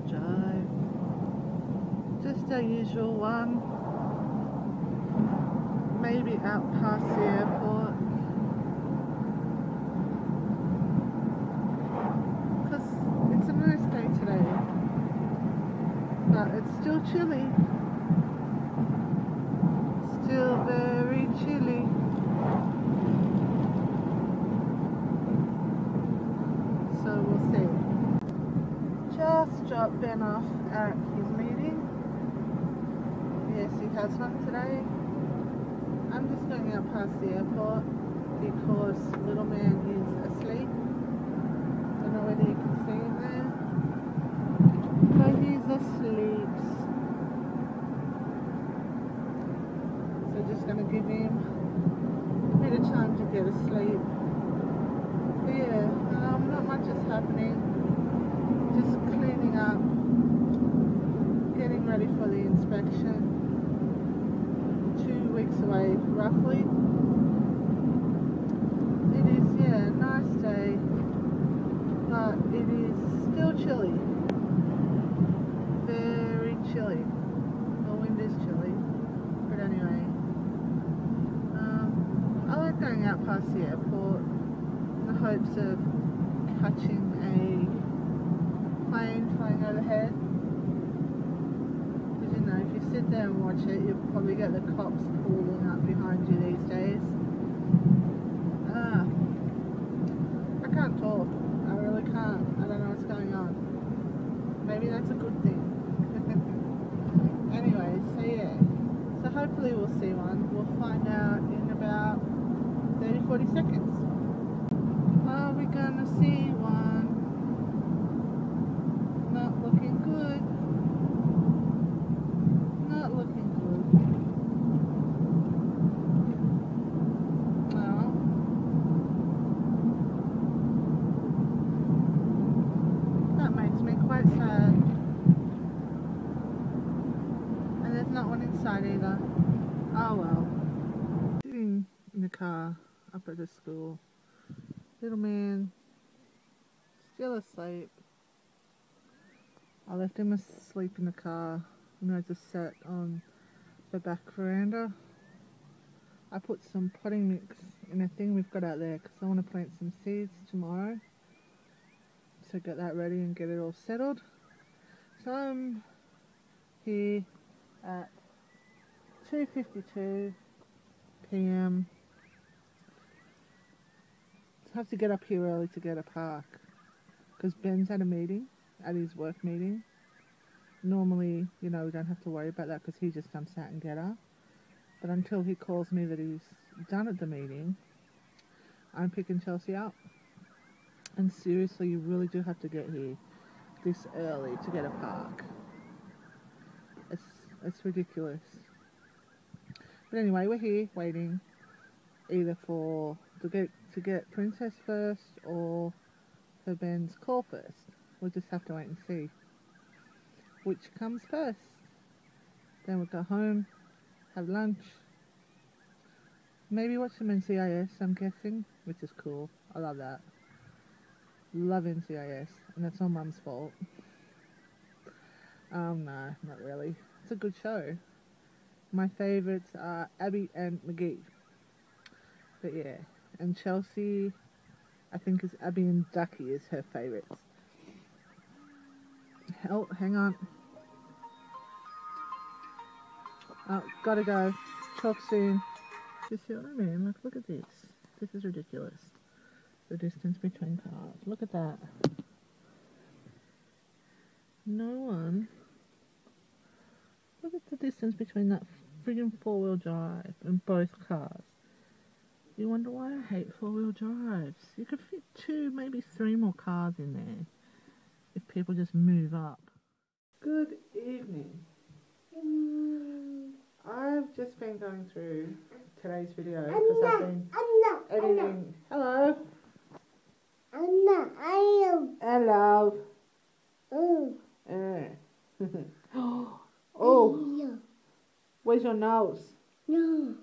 drive. Just a usual one. Maybe out past the airport. Because it's a nice day today. But it's still chilly. Still very chilly. So we'll see. Just dropped Ben off at his meeting. Yes, he has one today. I'm just going out past the airport because little man is asleep. I don't know whether you can see him there. But he's asleep. So just gonna give him a bit of time to get asleep. But yeah, um, not much is happening. Just up, getting ready for the inspection. Two weeks away, roughly. It is, yeah, a nice day, but it is still chilly. Very chilly. The wind is chilly. But anyway, um, I like going out past the airport in the hopes of catching a plane flying overhead. Because you know, if you sit there and watch it, you'll probably get the cops pulling up behind you these days. Ah, I can't talk. I really can't. I don't know what's going on. Maybe that's a good thing. anyway, so yeah. So hopefully we'll see one. We'll find out in about 30 40 seconds. Are we gonna see one? Not looking good. Not looking good. Well, that makes me quite sad. And there's not one inside either. Oh well. Sitting in the car up at the school. Little man still asleep. I left him asleep in the car and I just sat on the back veranda. I put some potting mix in a thing we've got out there because I want to plant some seeds tomorrow. So get that ready and get it all settled. So I'm here at 2.52 p.m. have to get up here early to get a park because Ben's at a meeting, at his work meeting. Normally, you know, we don't have to worry about that because he just jumps out and get her. But until he calls me that he's done at the meeting, I'm picking Chelsea up. And seriously, you really do have to get here this early to get a park. It's it's ridiculous. But anyway, we're here waiting either for to get to get Princess first or for Ben's call first. We'll just have to wait and see which comes first. Then we'll go home, have lunch, maybe watch some NCIS, I'm guessing, which is cool. I love that. Love NCIS, and that's all Mum's fault. Um, no, not really. It's a good show. My favourites are Abby and McGee. But yeah, and Chelsea, I think is Abby and Ducky is her favourites. Oh, hang on. Oh, gotta go. Talk soon. You see what I mean? Like, look at this. This is ridiculous. The distance between cars. Look at that. No one. Look at the distance between that friggin' four wheel drive and both cars. You wonder why I hate four wheel drives. You could fit two, maybe three more cars in there if people just move up. Good evening. I've just been going through today's video because I've been editing. Hello. Hello. Eh. oh, where's your nose? No.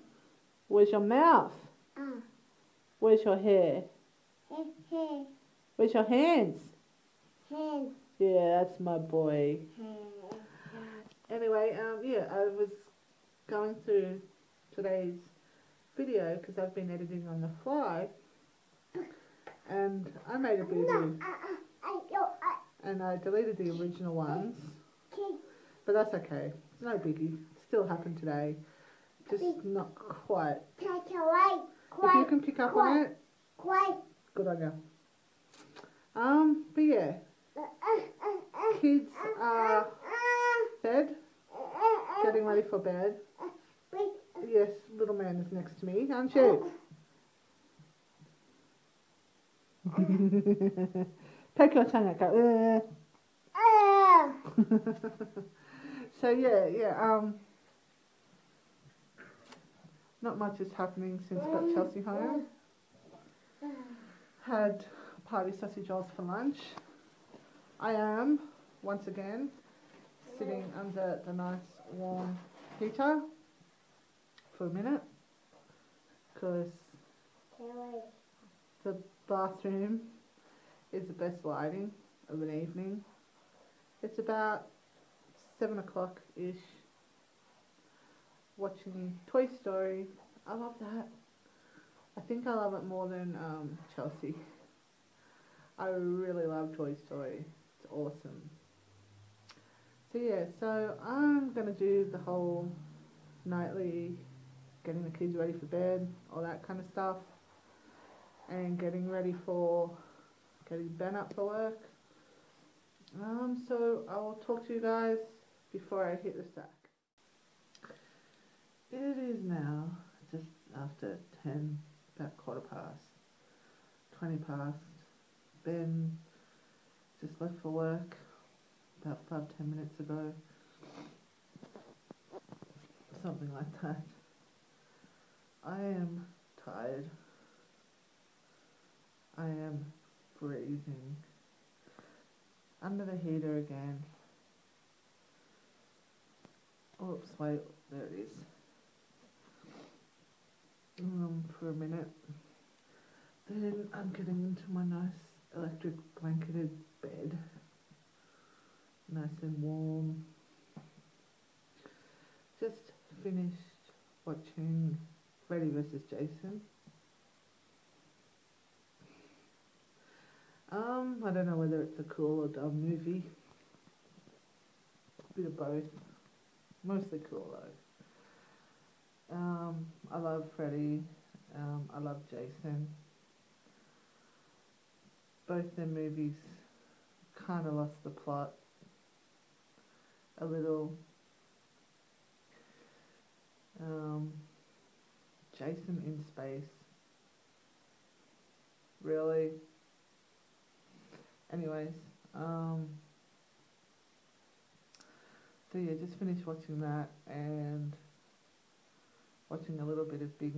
Where's your mouth? Ah. Where's your hair? Hey, Where's your hands? hey. Yeah, that's my boy. Anyway, um, yeah, I was going through today's video because I've been editing on the fly, and I made a boo boo, and I deleted the original ones, but that's okay. It's no biggie. Still happened today, just not quite. If you can pick up on it, good on you. Um, but yeah, kids are fed, getting ready for bed. Yes, little man is next to me, aren't you? Take your tongue out, go. So yeah, yeah, um, not much is happening since I got um, Chelsea home. Had party sausage rolls for lunch. I am, once again, sitting under the nice warm heater for a minute because the bathroom is the best lighting of an evening. It's about seven o'clock ish. Watching Toy Story. I love that. I think I love it more than um, Chelsea. I really love Toy Story. It's awesome. So yeah, so I'm gonna do the whole nightly getting the kids ready for bed, all that kind of stuff, and getting ready for getting Ben up for work. Um, so I will talk to you guys before I hit the sack. It is now just after 10, about quarter past, 20 past. Ben just left for work about five, ten minutes ago. Something like that. I am tired. I am freezing. Under the heater again. Oh, Oops, wait, there it is. Um, for a minute. Then I'm getting into my nice electric blanketed bed. Nice and warm. Just finished watching Freddy vs. Jason. Um, I don't know whether it's a cool or dumb movie. A bit of both. Mostly cool though. Um, I love Freddy. Um, I love Jason. Both their movies kind of lost the plot a little. Um, Jason in space. Really? Anyways, um, so yeah, just finished watching that and watching a little bit of Big.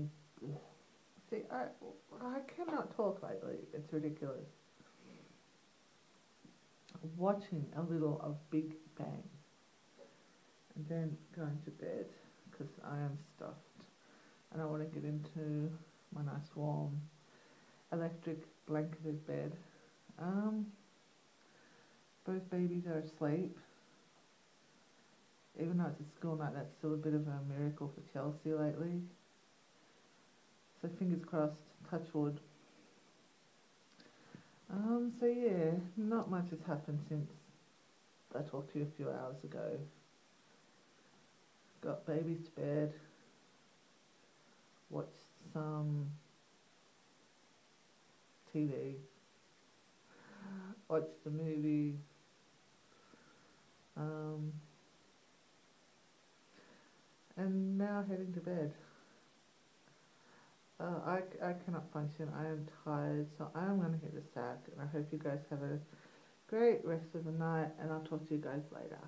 See, I I cannot talk lately. It's ridiculous. Watching a little of Big Bang and then going to bed because I am stuffed and I want to get into my nice warm electric blanketed bed. Um, both babies are asleep. Even though it's a school night, that's still a bit of a miracle for Chelsea lately. So fingers crossed, touch wood. Um, so yeah, not much has happened since I talked to you a few hours ago. Got babies to bed. Watched some TV. Watched a movie. Um, and now heading to bed. Uh, I, I cannot function. I am tired, so I am going to hit the sack. And I hope you guys have a great rest of the night, and I'll talk to you guys later.